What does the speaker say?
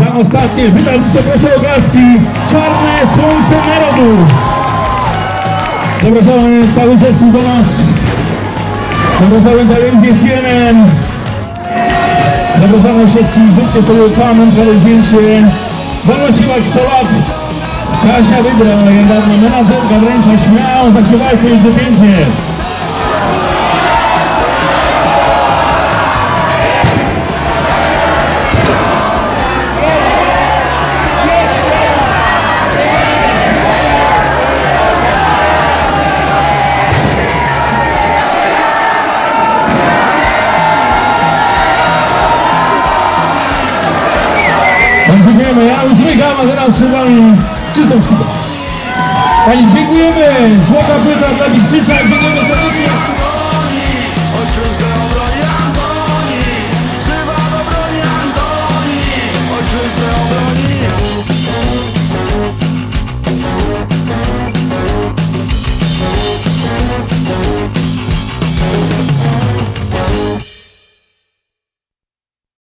ostatnie, wydawnictwo proszę oklaski, Czarne Słońce Narodu. Zapraszamy cały zespół do nas. Zapraszamy telewizję CNN. Zapraszamy wszystkich, zróbcie sobie pamięć, ale zdjęcie. Wolności mać 100 lat. Kasia Wybra, legendarna menadżerka wręcza śmiało, zaśpiewajcie już zdjęcie. Dziękujemy, ja zmykam, a teraz przed wami czystą skutę. Pani dziękujemy, złota płyta dla Bicycza, dziękujemy serdecznie.